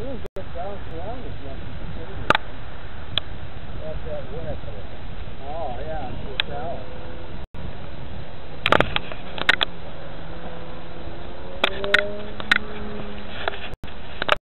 get bounced around as much as you can. That's that wet.